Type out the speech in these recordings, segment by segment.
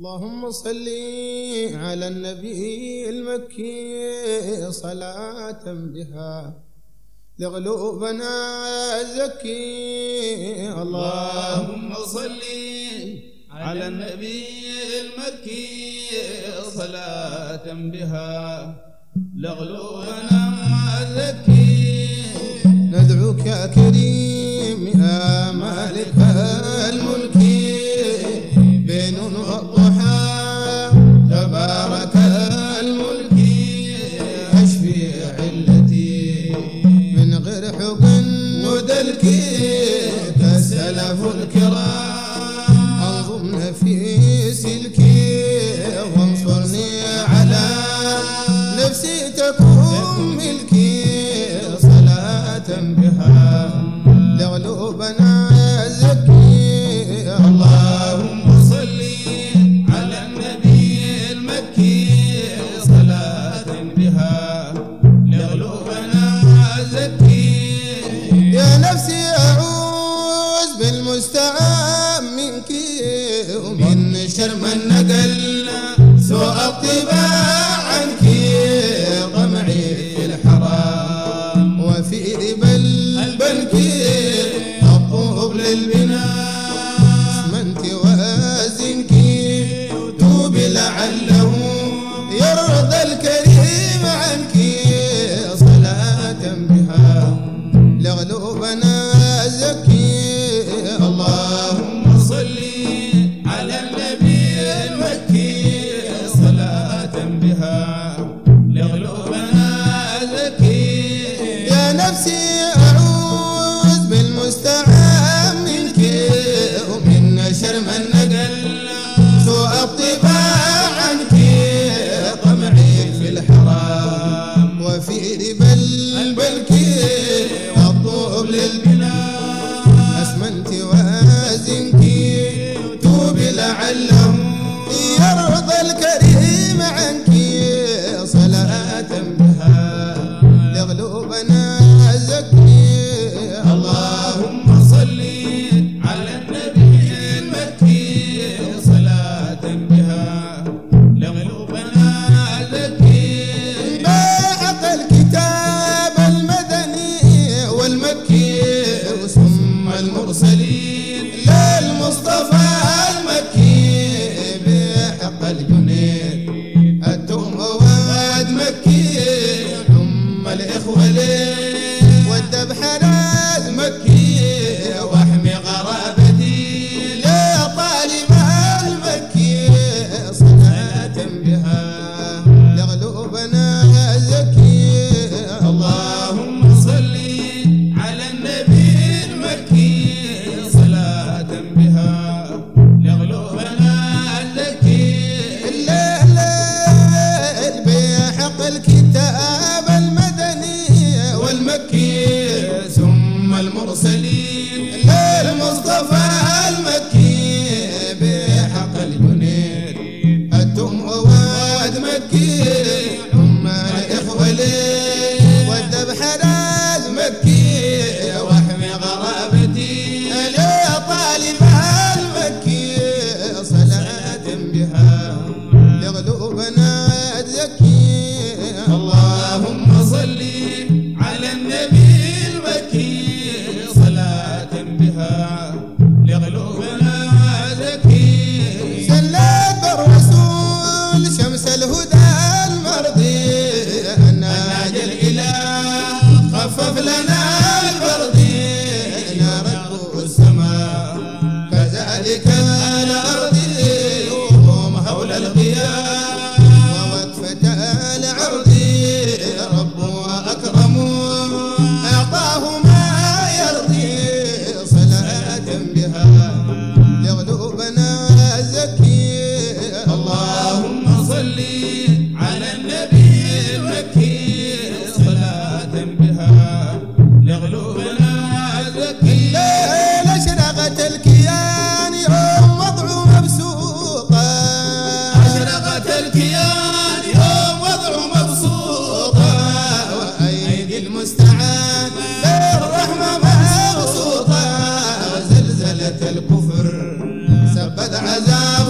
اللهم صل على النبي المكي صلاة بها. لقلوبنا زكي. اللهم صل على النبي المكي صلاة بها. لقلوبنا زكي. ندعوك يا كريم. في سلكي وانصرني على نفسي تكون ملكي صلاة بها. لغلوبنا زكي. اللهم صل على النبي المكي صلاة بها. لغلوبنا زكي. لعل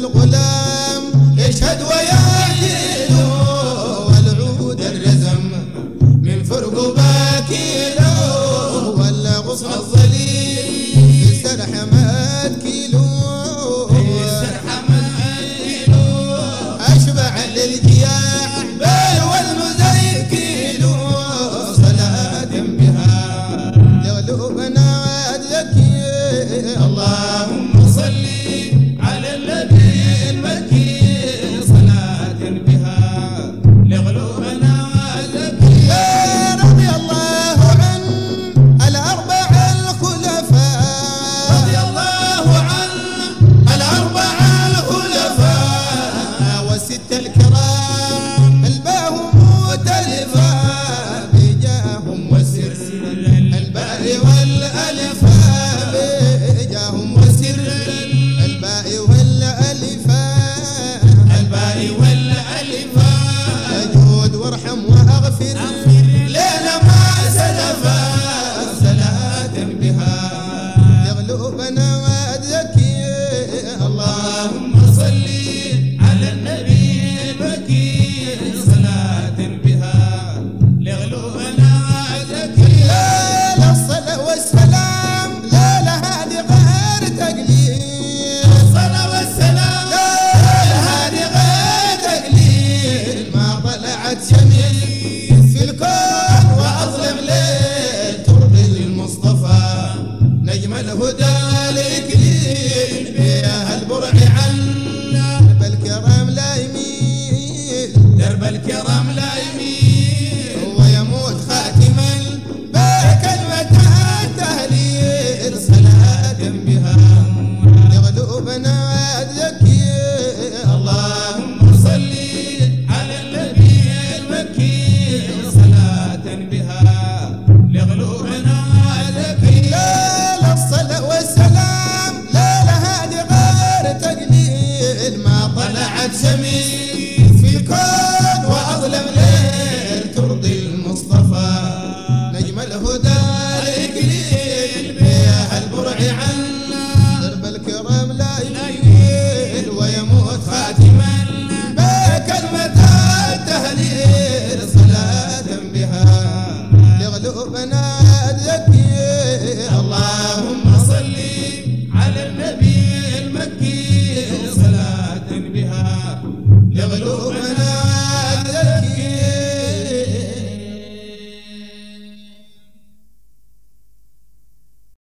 الغلام feeling. I'm feeling open I.